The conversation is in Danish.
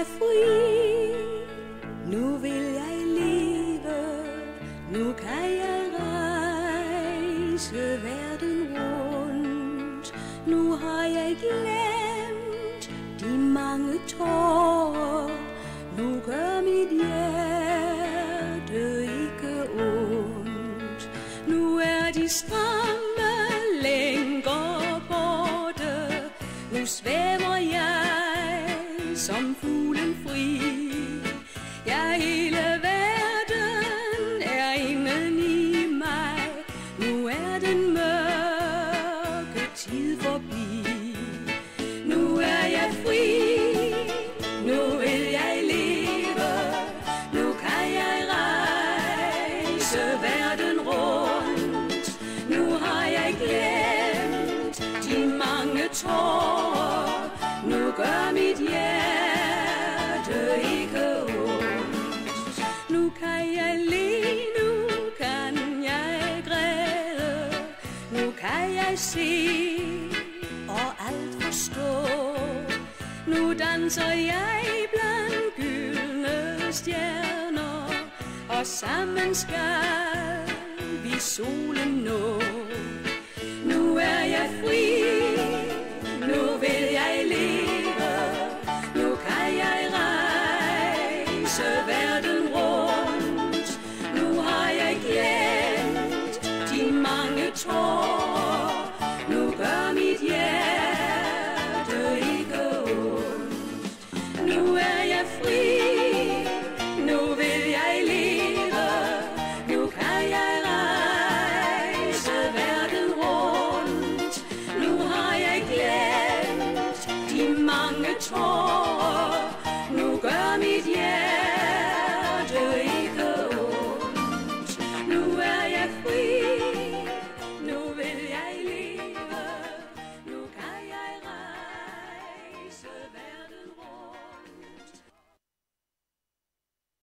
mig fri. Nu vil jeg leve. Nu kan jeg rejse verden rundt. Nu har jeg glemt De mange tårer. Nu gør mit hjerte ikke ondt. Nu er de stramme længere borte. Nu svær jeg se og alt forstå. Nu danser jeg blandt gyldne stjerner, og sammen skal tror, nu gør mit hjerte ikke ondt. Nu er jeg fri, nu vil jeg leve, nu kan jeg rejse verden.